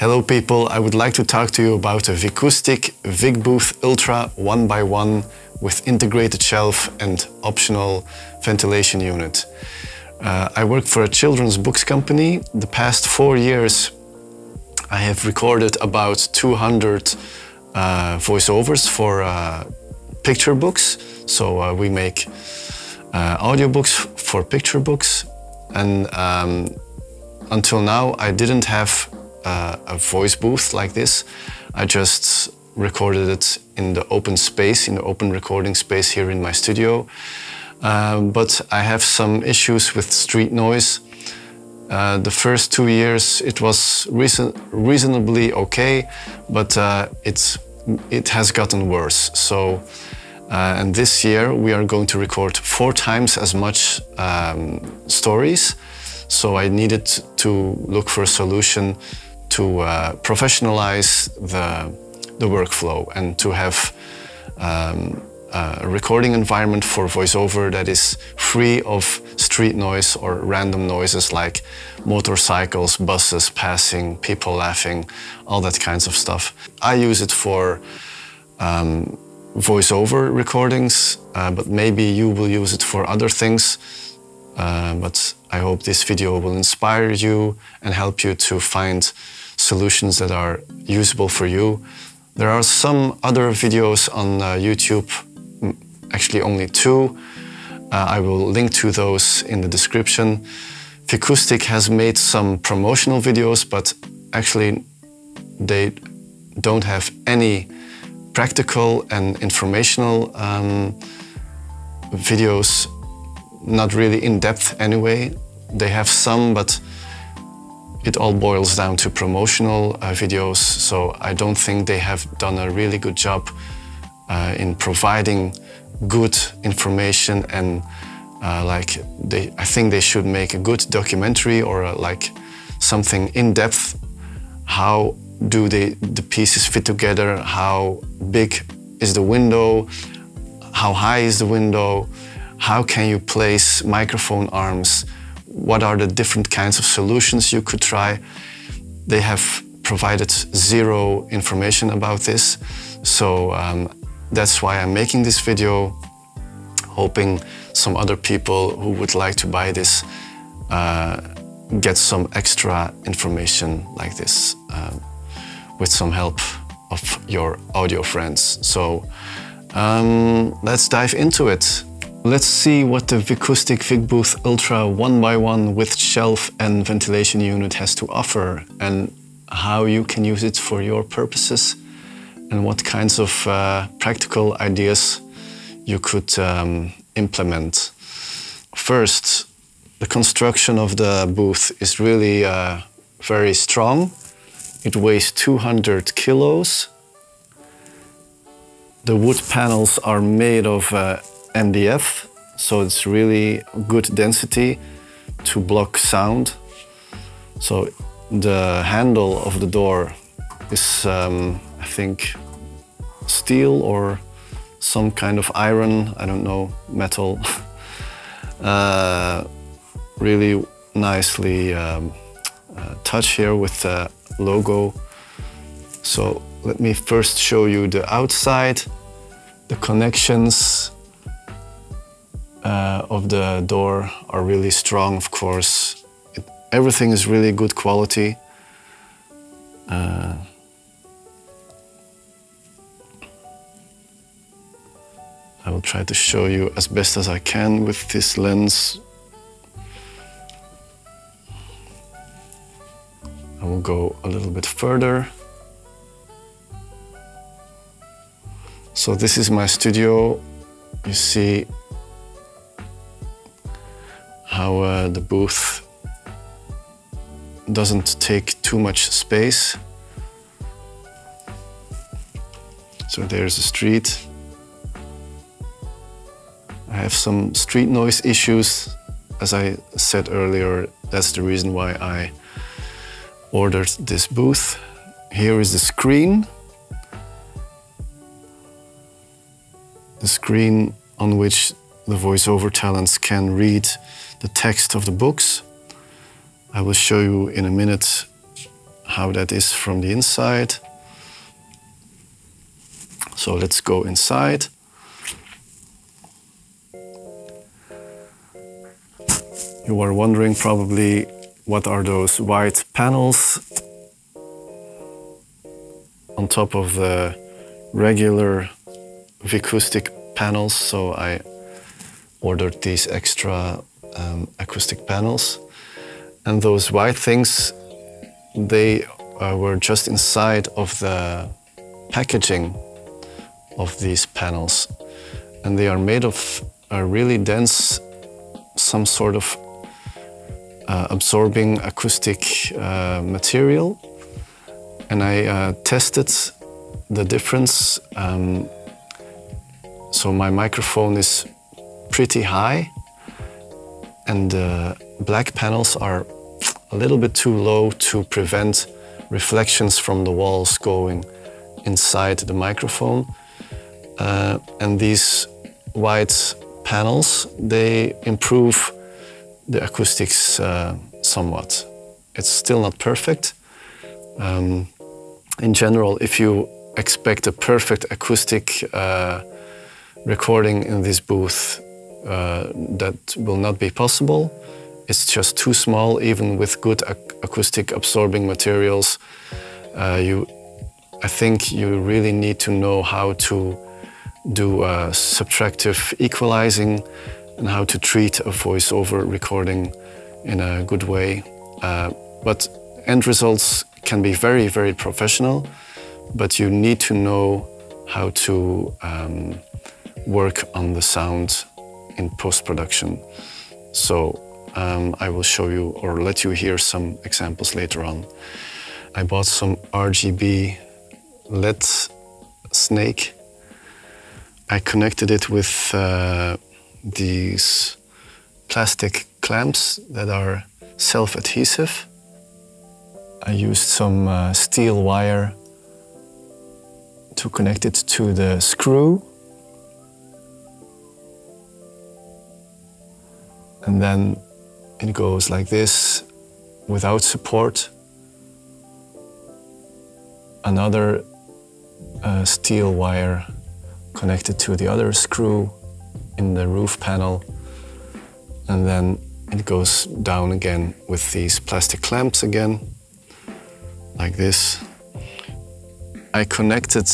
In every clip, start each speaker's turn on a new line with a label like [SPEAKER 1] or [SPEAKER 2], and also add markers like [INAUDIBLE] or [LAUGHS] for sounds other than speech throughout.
[SPEAKER 1] Hello people, I would like to talk to you about a Vicoustic VicBooth Ultra 1x1 with integrated shelf and optional ventilation unit. Uh, I work for a children's books company. The past four years I have recorded about 200 uh, voiceovers for uh, picture books. So uh, we make uh, audiobooks for picture books. And um, until now, I didn't have uh, a voice booth like this. I just recorded it in the open space, in the open recording space here in my studio. Um, but I have some issues with street noise. Uh, the first two years it was reason reasonably okay, but uh, it's, it has gotten worse. So, uh, and this year we are going to record four times as much um, stories. So I needed to look for a solution to uh, professionalize the, the workflow and to have um, a recording environment for voiceover that is free of street noise or random noises like motorcycles, buses passing, people laughing, all that kinds of stuff. I use it for um, voiceover recordings, uh, but maybe you will use it for other things. Uh, but I hope this video will inspire you and help you to find solutions that are usable for you. There are some other videos on uh, YouTube, actually only two. Uh, I will link to those in the description. Vicoustic has made some promotional videos, but actually they don't have any practical and informational um, videos, not really in depth anyway. They have some, but it all boils down to promotional uh, videos, so I don't think they have done a really good job uh, in providing good information and uh, like they, I think they should make a good documentary or a, like something in depth. How do they, the pieces fit together? How big is the window? How high is the window? How can you place microphone arms? What are the different kinds of solutions you could try. They have provided zero information about this. So um, that's why I'm making this video, hoping some other people who would like to buy this uh, get some extra information like this uh, with some help of your audio friends. So um, let's dive into it. Let's see what the Vicoustic VicBooth Ultra 1x1 with shelf and ventilation unit has to offer and how you can use it for your purposes and what kinds of uh, practical ideas you could um, implement. First, the construction of the booth is really uh, very strong. It weighs 200 kilos. The wood panels are made of uh, MDF, so it's really good density to block sound. So the handle of the door is, um, I think, steel or some kind of iron, I don't know, metal. [LAUGHS] uh, really nicely um, uh, touched here with the logo. So let me first show you the outside, the connections, uh, of the door are really strong, of course. It, everything is really good quality. Uh, I will try to show you as best as I can with this lens. I will go a little bit further. So this is my studio. You see the booth doesn't take too much space. So there's the street. I have some street noise issues. As I said earlier, that's the reason why I ordered this booth. Here is the screen. The screen on which the voiceover talents can read the text of the books. I will show you in a minute how that is from the inside. So let's go inside. You are wondering probably what are those white panels on top of the regular Vicoustic panels. So I ordered these extra um, acoustic panels. And those white things, they uh, were just inside of the packaging of these panels. And they are made of a really dense, some sort of uh, absorbing acoustic uh, material. And I uh, tested the difference. Um, so my microphone is pretty high and the black panels are a little bit too low to prevent reflections from the walls going inside the microphone. Uh, and these white panels, they improve the acoustics uh, somewhat. It's still not perfect. Um, in general, if you expect a perfect acoustic uh, recording in this booth, uh, that will not be possible. It's just too small, even with good ac acoustic absorbing materials. Uh, you, I think you really need to know how to do uh, subtractive equalizing and how to treat a voiceover recording in a good way. Uh, but end results can be very, very professional, but you need to know how to um, work on the sound in post-production. So um, I will show you or let you hear some examples later on. I bought some RGB LED snake. I connected it with uh, these plastic clamps that are self-adhesive. I used some uh, steel wire to connect it to the screw. And then it goes like this without support. Another uh, steel wire connected to the other screw in the roof panel and then it goes down again with these plastic clamps again like this. I connected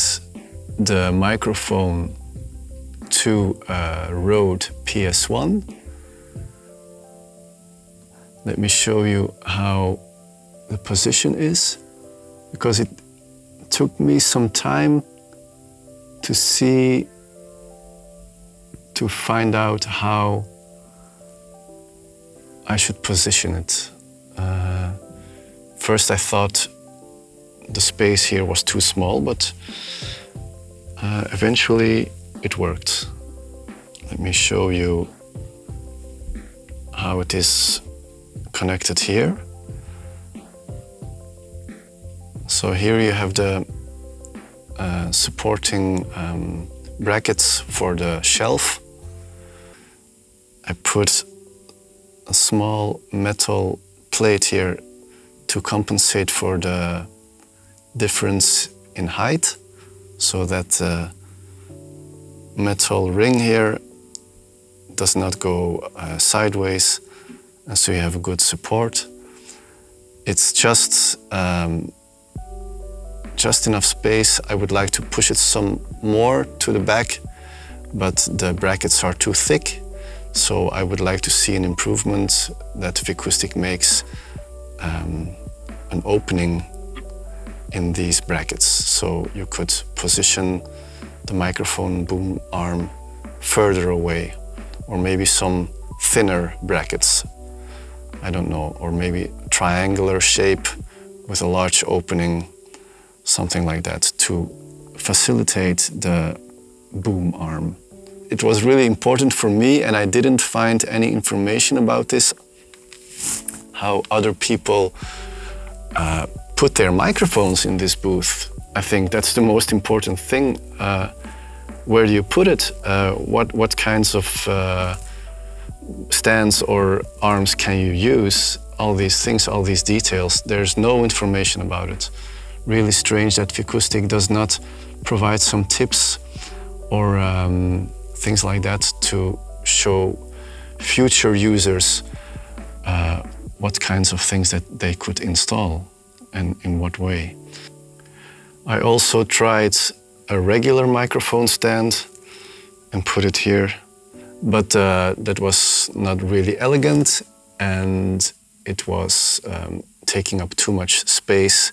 [SPEAKER 1] the microphone to a Rode PS1. Let me show you how the position is because it took me some time to see to find out how I should position it. Uh, first, I thought the space here was too small, but uh, eventually it worked. Let me show you how it is connected here. So here you have the uh, supporting um, brackets for the shelf. I put a small metal plate here to compensate for the difference in height. So that the metal ring here does not go uh, sideways so you have a good support. It's just um, just enough space. I would like to push it some more to the back, but the brackets are too thick. So I would like to see an improvement that Vicoustic makes um, an opening in these brackets. So you could position the microphone boom arm further away or maybe some thinner brackets. I don't know, or maybe triangular shape with a large opening, something like that to facilitate the boom arm. It was really important for me and I didn't find any information about this, how other people uh, put their microphones in this booth. I think that's the most important thing. Uh, where do you put it? Uh, what, what kinds of uh, stands or arms can you use? all these things, all these details. There's no information about it. Really strange that Vicoustic does not provide some tips or um, things like that to show future users uh, what kinds of things that they could install and in what way. I also tried a regular microphone stand and put it here, but uh, that was not really elegant and it was um, taking up too much space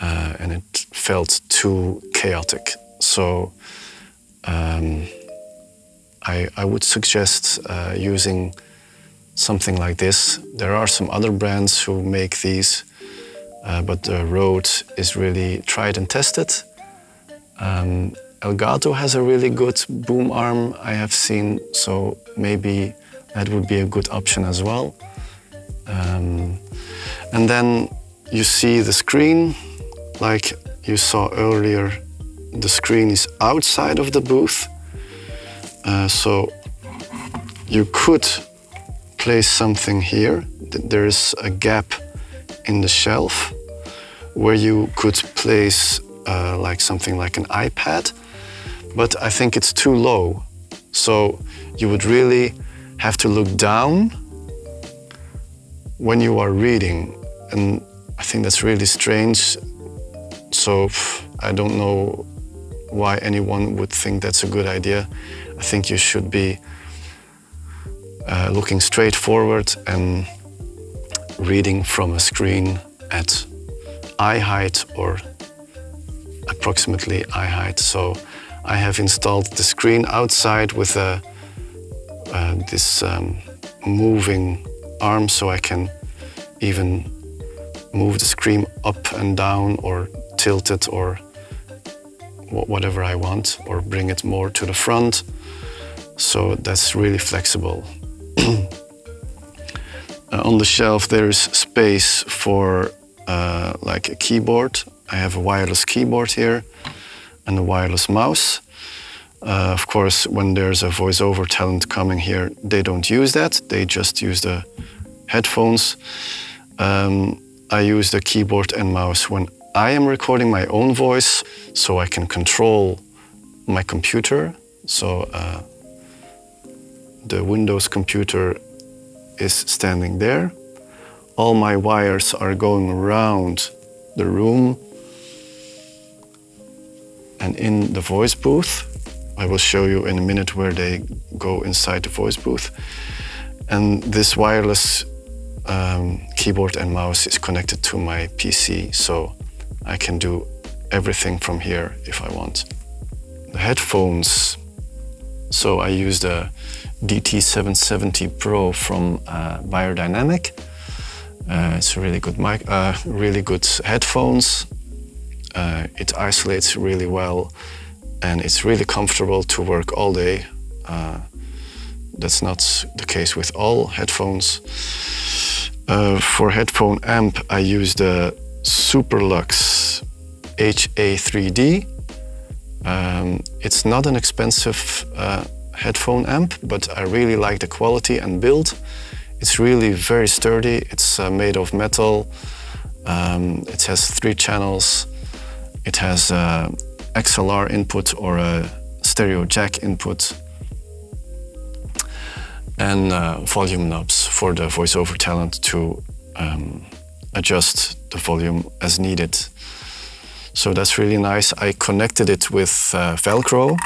[SPEAKER 1] uh, and it felt too chaotic. So um, I, I, would suggest uh, using something like this. There are some other brands who make these, uh, but the Rode is really tried and tested. Um, Elgato has a really good boom arm I have seen, so maybe that would be a good option as well. Um, and then you see the screen, like you saw earlier, the screen is outside of the booth. Uh, so you could place something here. There is a gap in the shelf where you could place uh, like something like an iPad, but I think it's too low. So you would really have to look down when you are reading. And I think that's really strange. So I don't know why anyone would think that's a good idea. I think you should be uh, looking straight forward and reading from a screen at eye height or approximately eye height. So I have installed the screen outside with a, uh, this um, moving arm so I can even move the screen up and down or tilt it or whatever I want or bring it more to the front. So that's really flexible. [CLEARS THROAT] uh, on the shelf there is space for uh, like a keyboard. I have a wireless keyboard here and a wireless mouse. Uh, of course, when there's a voiceover talent coming here, they don't use that. They just use the headphones. Um, I use the keyboard and mouse when I am recording my own voice so I can control my computer. So uh, the Windows computer is standing there. All my wires are going around the room and in the voice booth. I will show you in a minute where they go inside the voice booth. And this wireless um, keyboard and mouse is connected to my PC, so I can do everything from here if I want. The headphones, so I use the DT770 Pro from uh, Beyerdynamic. Uh, it's a really good mic, uh, really good headphones. Uh, it isolates really well and it's really comfortable to work all day. Uh, that's not the case with all headphones. Uh, for headphone amp, I use the Superlux HA3D. Um, it's not an expensive uh, headphone amp, but I really like the quality and build. It's really very sturdy. It's uh, made of metal. Um, it has three channels. It has uh, XLR input or a stereo jack input and uh, volume knobs for the voiceover talent to um, adjust the volume as needed. So that's really nice. I connected it with uh, Velcro.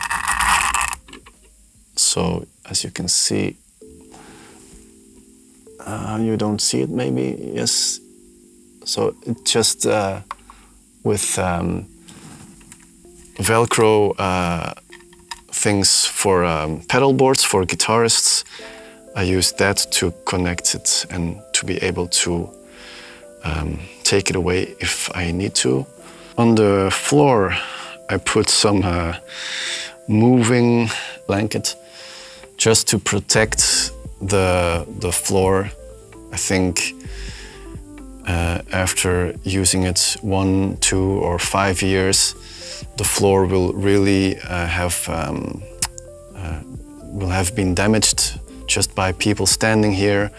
[SPEAKER 1] So as you can see, uh, you don't see it maybe, yes. So it just uh, with um, Velcro uh, things for um, pedal boards for guitarists I use that to connect it and to be able to um, take it away if I need to. On the floor, I put some uh, moving blanket just to protect the, the floor. I think uh, after using it one, two or five years, the floor will really uh, have um, uh, will have been damaged just by people standing here.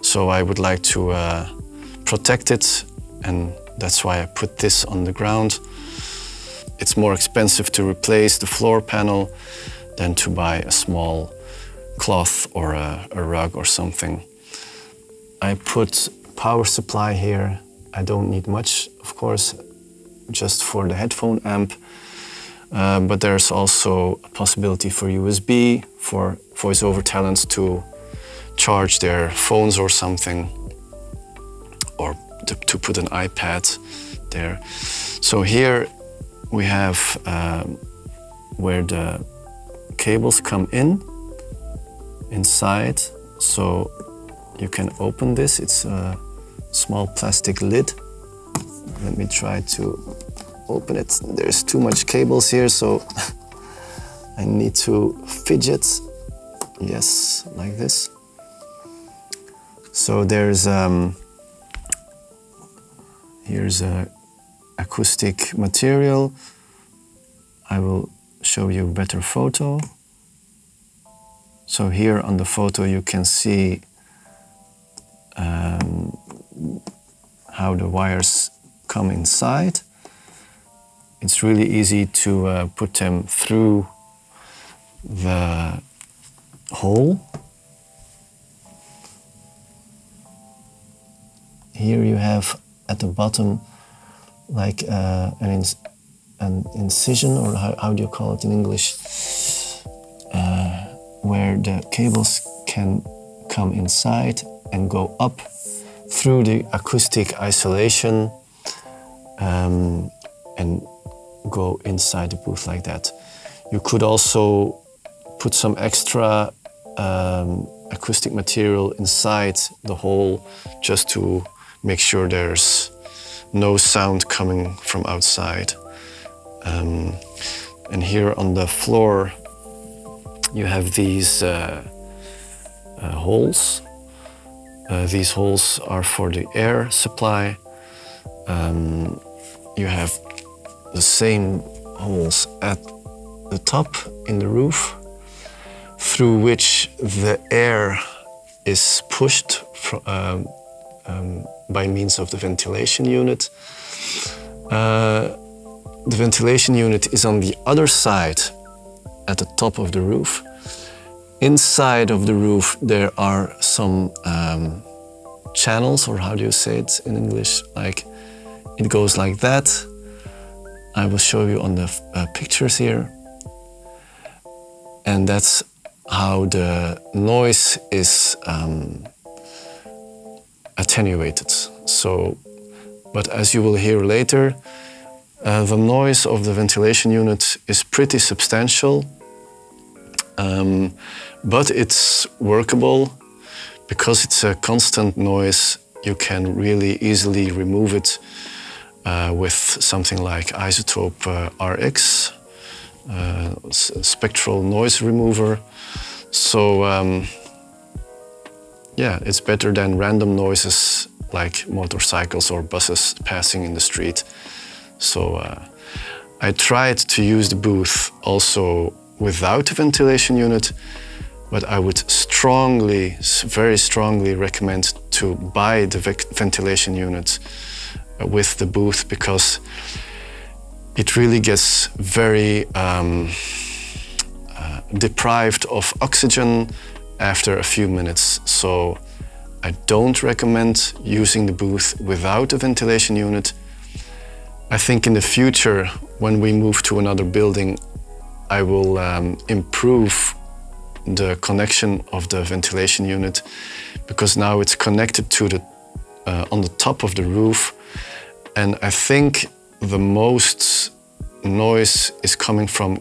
[SPEAKER 1] So I would like to uh, protect it and that's why I put this on the ground. It's more expensive to replace the floor panel than to buy a small cloth or a, a rug or something. I put power supply here. I don't need much, of course, just for the headphone amp. Uh, but there's also a possibility for USB, for voiceover talents to charge their phones or something, or to, to put an iPad there. So here we have um, where the cables come in inside. So you can open this. It's a small plastic lid. Let me try to open it. There's too much cables here, so [LAUGHS] I need to fidget. Yes, like this. So there's um, here's a acoustic material. I will show you a better photo. So here on the photo you can see um, how the wires come inside. It's really easy to uh, put them through the hole. Here you have at the bottom like uh, an, an incision, or how, how, do you call it in English, uh, where the cables can come inside and go up through the acoustic isolation um, and go inside the booth like that. You could also put some extra um, acoustic material inside the hole just to make sure there's no sound coming from outside. Um, and here on the floor, you have these uh, uh, holes. Uh, these holes are for the air supply. Um, you have the same holes at the top in the roof through which the air is pushed um, um, by means of the ventilation unit. Uh, the ventilation unit is on the other side at the top of the roof. Inside of the roof there are some um, channels, or how do you say it in English? Like it goes like that. I will show you on the uh, pictures here. And that's how the noise is um, attenuated. So, but as you will hear later, uh, the noise of the ventilation unit is pretty substantial, um, but it's workable because it's a constant noise. You can really easily remove it uh, with something like iZotope uh, RX, uh, spectral noise remover. So um, yeah, it's better than random noises like motorcycles or buses passing in the street. So uh, I tried to use the booth also without a ventilation unit, but I would strongly, very strongly recommend to buy the ventilation unit uh, with the booth because it really gets very um, uh, deprived of oxygen after a few minutes. So I don't recommend using the booth without a ventilation unit. I think in the future, when we move to another building, I will um, improve the connection of the ventilation unit because now it's connected to the uh, on the top of the roof and I think the most noise is coming from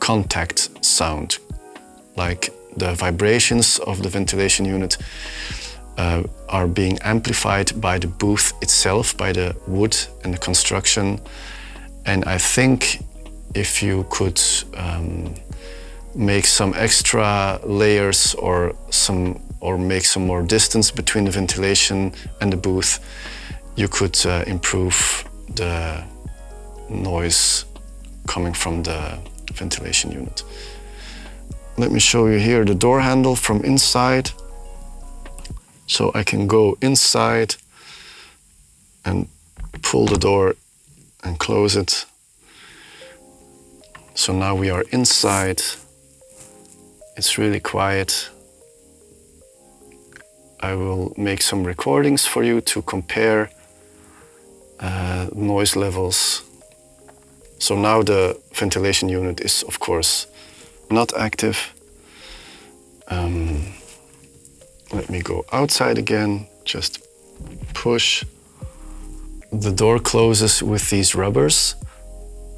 [SPEAKER 1] contact sound like the vibrations of the ventilation unit uh, are being amplified by the booth itself, by the wood and the construction. And I think if you could um, make some extra layers or some or make some more distance between the ventilation and the booth, you could uh, improve the noise coming from the ventilation unit. Let me show you here the door handle from inside. So I can go inside and pull the door and close it. So now we are inside. It's really quiet. I will make some recordings for you to compare uh, noise levels. So now the ventilation unit is of course not active. Um, let me go outside again, just push. The door closes with these rubbers.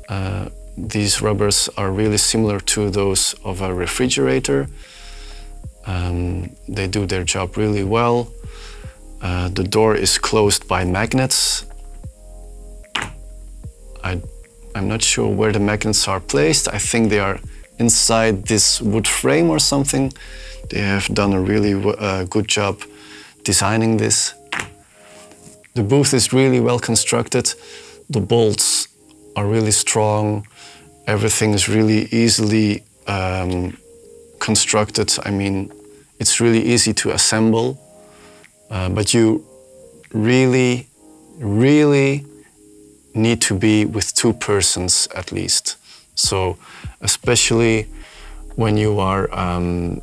[SPEAKER 1] Uh, these rubbers are really similar to those of a refrigerator. Um, they do their job really well. Uh, the door is closed by magnets. I, I'm not sure where the magnets are placed. I think they are inside this wood frame or something. They have done a really uh, good job designing this. The booth is really well constructed. The bolts are really strong. Everything is really easily um, constructed. I mean, it's really easy to assemble, uh, but you really, really need to be with two persons at least. So, especially when you are um,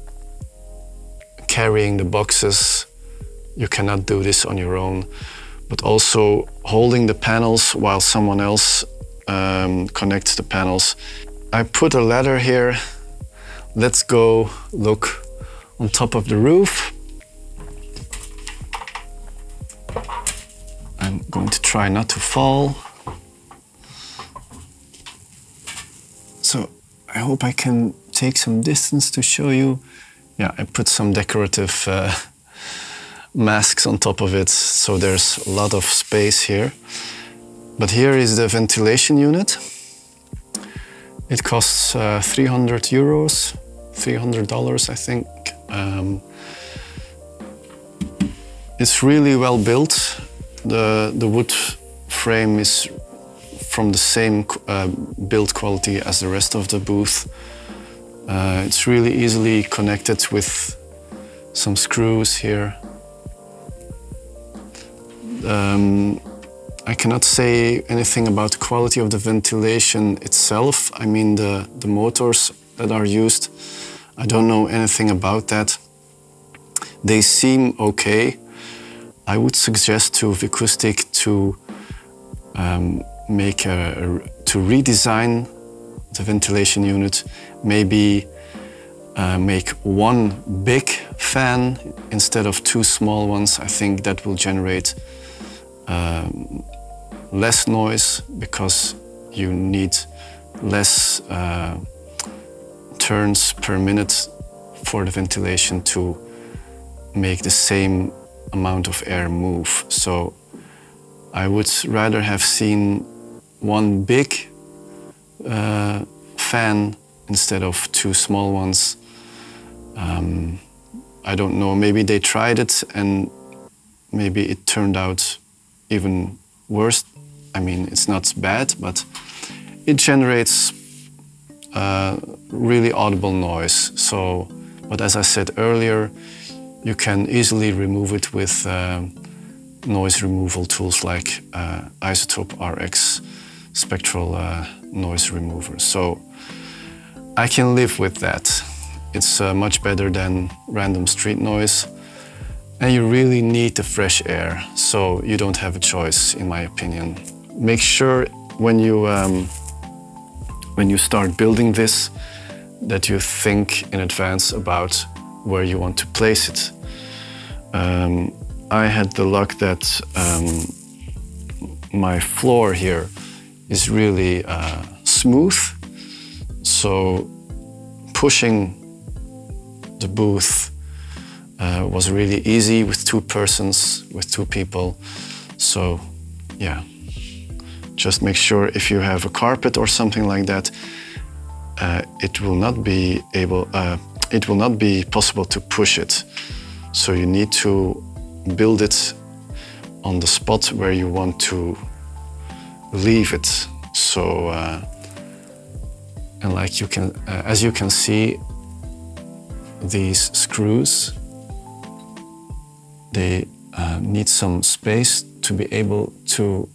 [SPEAKER 1] carrying the boxes, you cannot do this on your own. But also holding the panels while someone else um, connects the panels. I put a ladder here. Let's go look on top of the roof. I'm going to try not to fall. So I hope I can take some distance to show you. Yeah, I put some decorative uh, masks on top of it, so there's a lot of space here. But here is the ventilation unit. It costs uh, 300 euros, $300 I think. Um, it's really well built. The, the wood frame is from the same uh, build quality as the rest of the booth. Uh, it's really easily connected with some screws here. Um, I cannot say anything about the quality of the ventilation itself. I mean the, the motors that are used. I don't know anything about that. They seem okay. I would suggest to Vicoustic to um, make a, a, to redesign the ventilation unit, maybe uh, make one big fan instead of two small ones. I think that will generate um, less noise because you need less uh, turns per minute for the ventilation to make the same amount of air move. So I would rather have seen one big uh, fan instead of two small ones. Um, I don't know, maybe they tried it and maybe it turned out even worse. I mean, it's not bad, but it generates uh, really audible noise. So, but as I said earlier, you can easily remove it with uh, noise removal tools like uh, iZotope RX spectral uh, noise remover. So I can live with that. It's uh, much better than random street noise. And you really need the fresh air, so you don't have a choice, in my opinion. Make sure when you, um, when you start building this that you think in advance about where you want to place it. Um, I had the luck that um, my floor here is really uh, smooth. So pushing the booth uh, was really easy with two persons, with two people. So yeah, just make sure if you have a carpet or something like that, uh, it will not be able, uh, it will not be possible to push it. So you need to build it on the spot where you want to leave it. So, uh, and like you can, uh, as you can see, these screws, they uh, need some space to be able to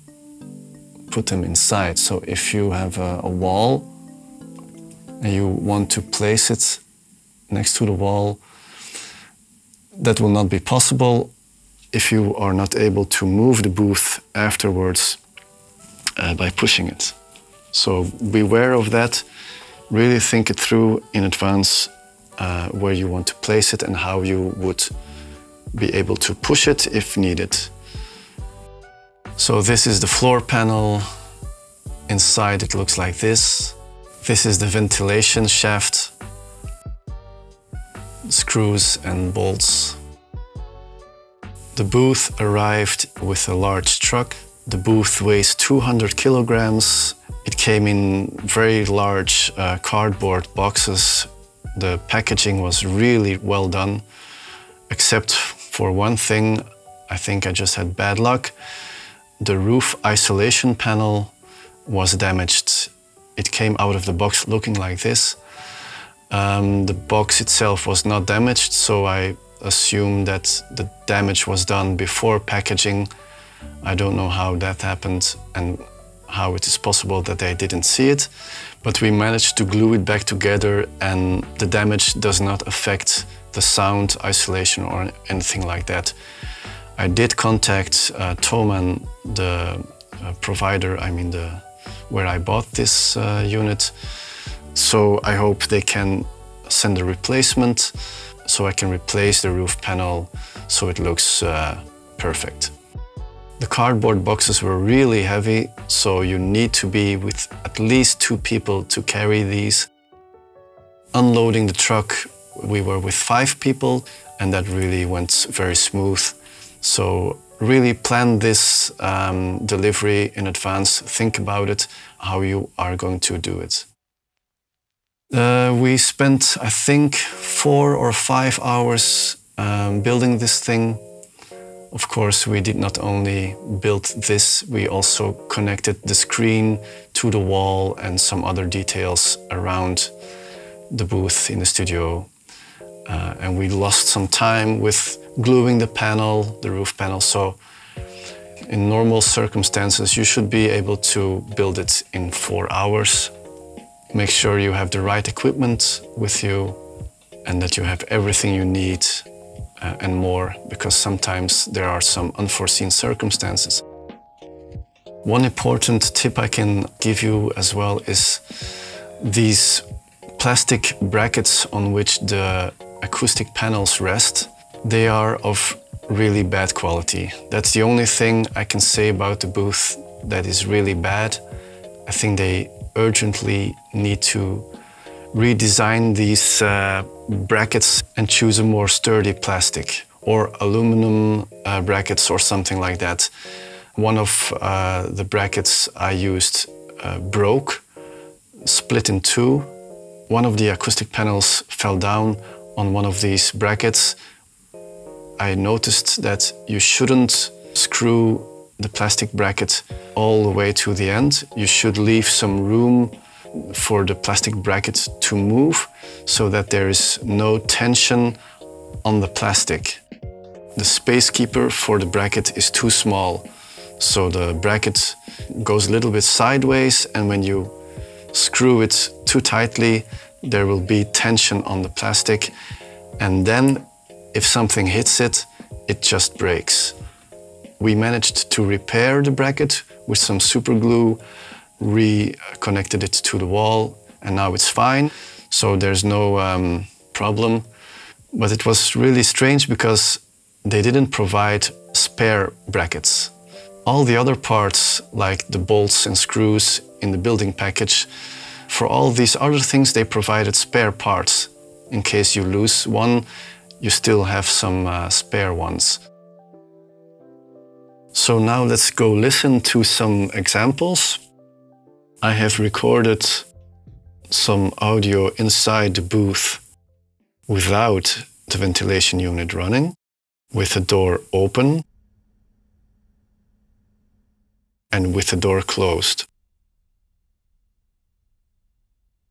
[SPEAKER 1] put them inside. So if you have a, a wall and you want to place it next to the wall, that will not be possible if you are not able to move the booth afterwards uh, by pushing it. So beware of that. Really think it through in advance uh, where you want to place it and how you would be able to push it if needed. So this is the floor panel. Inside it looks like this. This is the ventilation shaft. Screws and bolts. The booth arrived with a large truck. The booth weighs 200 kilograms. It came in very large uh, cardboard boxes. The packaging was really well done, except for one thing, I think I just had bad luck. The roof isolation panel was damaged. It came out of the box looking like this. Um, the box itself was not damaged, so I assume that the damage was done before packaging. I don't know how that happened and how it is possible that they didn't see it, but we managed to glue it back together and the damage does not affect the sound isolation or anything like that. I did contact uh, Thomann, the uh, provider, I mean the where I bought this uh, unit. So I hope they can send a replacement so I can replace the roof panel so it looks uh, perfect. The cardboard boxes were really heavy, so you need to be with at least two people to carry these. Unloading the truck, we were with five people, and that really went very smooth. So really plan this um, delivery in advance, think about it, how you are going to do it. Uh, we spent, I think, four or five hours um, building this thing. Of course, we did not only build this, we also connected the screen to the wall and some other details around the booth in the studio. Uh, and we lost some time with gluing the panel, the roof panel. So in normal circumstances, you should be able to build it in four hours. Make sure you have the right equipment with you and that you have everything you need uh, and more, because sometimes there are some unforeseen circumstances. One important tip I can give you as well is these plastic brackets on which the acoustic panels rest. They are of really bad quality. That's the only thing I can say about the booth that is really bad. I think they urgently need to redesign these uh, brackets and choose a more sturdy plastic or aluminum uh, brackets or something like that. One of uh, the brackets I used uh, broke, split in two. One of the acoustic panels fell down on one of these brackets. I noticed that you shouldn't screw the plastic bracket all the way to the end. You should leave some room for the plastic bracket to move so that there is no tension on the plastic. The space keeper for the bracket is too small, so the bracket goes a little bit sideways and when you screw it too tightly, there will be tension on the plastic and then if something hits it, it just breaks. We managed to repair the bracket with some super glue reconnected it to the wall, and now it's fine. So there's no um, problem. But it was really strange because they didn't provide spare brackets. All the other parts, like the bolts and screws in the building package, for all these other things, they provided spare parts. In case you lose one, you still have some uh, spare ones. So now let's go listen to some examples. I have recorded some audio inside the booth without the ventilation unit running, with the door open and with the door closed.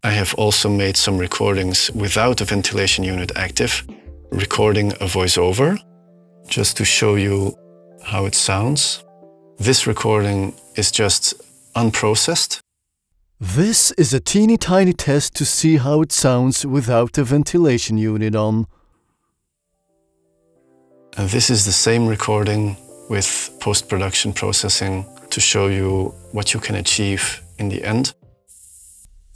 [SPEAKER 1] I have also made some recordings without the ventilation unit active, recording a voiceover just to show you how it sounds. This recording is just unprocessed.
[SPEAKER 2] This is a teeny tiny test to see how it sounds without the ventilation unit on.
[SPEAKER 1] And this is the same recording with post-production processing to show you what you can achieve in the end.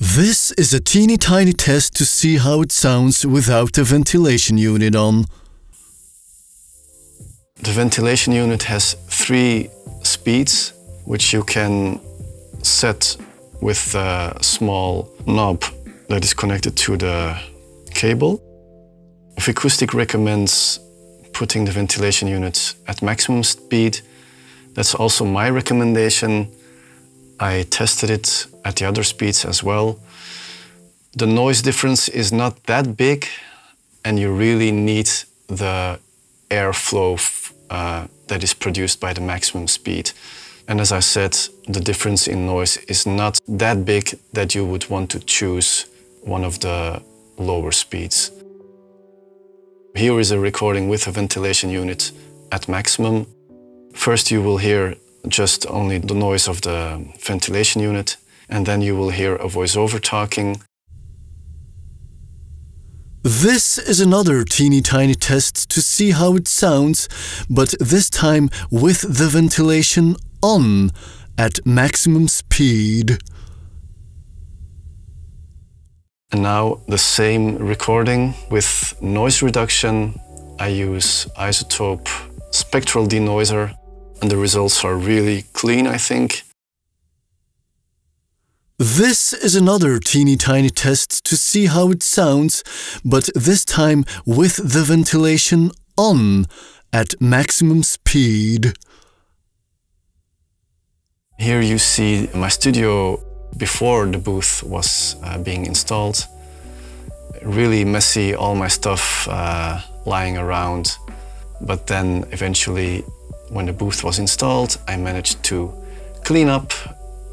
[SPEAKER 2] This is a teeny tiny test to see how it sounds without the ventilation unit on.
[SPEAKER 1] The ventilation unit has three speeds, which you can set with a small knob that is connected to the cable. Vicoustic recommends putting the ventilation unit at maximum speed. That's also my recommendation. I tested it at the other speeds as well. The noise difference is not that big and you really need the airflow uh, that is produced by the maximum speed. And as I said, the difference in noise is not that big that you would want to choose one of the lower speeds. Here is a recording with a ventilation unit at maximum. First you will hear just only the noise of the ventilation unit and then you will hear a voiceover talking.
[SPEAKER 2] This is another teeny tiny test to see how it sounds, but this time with the ventilation on at maximum speed.
[SPEAKER 1] And now the same recording with noise reduction. I use iZotope spectral denoiser and the results are really clean, I think.
[SPEAKER 2] This is another teeny tiny test to see how it sounds, but this time with the ventilation on at maximum speed.
[SPEAKER 1] Here you see my studio before the booth was uh, being installed. Really messy, all my stuff uh, lying around. But then eventually, when the booth was installed, I managed to clean up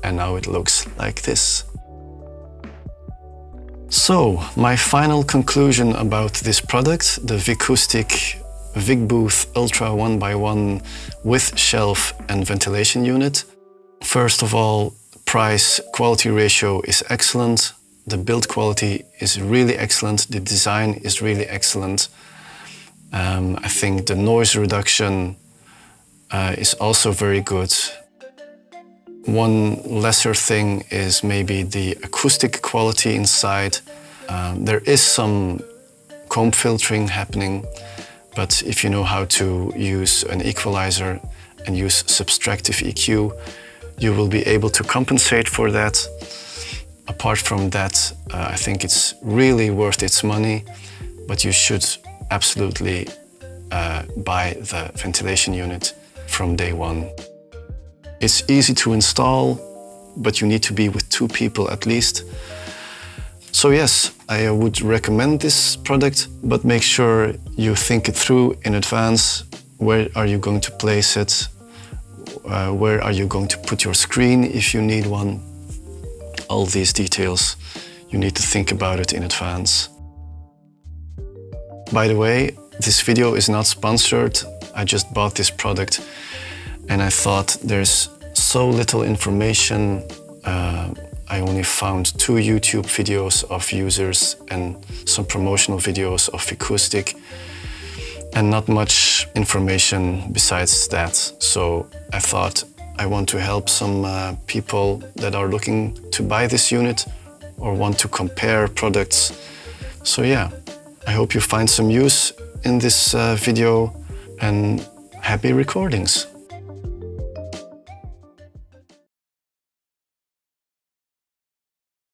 [SPEAKER 1] and now it looks like this. So, my final conclusion about this product, the Vicoustic VicBooth Ultra 1x1 with shelf and ventilation unit. First of all, price-quality ratio is excellent. The build quality is really excellent. The design is really excellent. Um, I think the noise reduction uh, is also very good. One lesser thing is maybe the acoustic quality inside. Um, there is some comb filtering happening, but if you know how to use an equalizer and use subtractive EQ, you will be able to compensate for that. Apart from that, uh, I think it's really worth its money, but you should absolutely uh, buy the ventilation unit from day one. It's easy to install, but you need to be with two people at least. So yes, I would recommend this product, but make sure you think it through in advance. Where are you going to place it? Uh, where are you going to put your screen if you need one? All these details, you need to think about it in advance. By the way, this video is not sponsored. I just bought this product and I thought there's so little information. Uh, I only found two YouTube videos of users and some promotional videos of Vicoustic and not much information besides that. So I thought I want to help some uh, people that are looking to buy this unit or want to compare products. So yeah, I hope you find some use in this uh, video and happy recordings.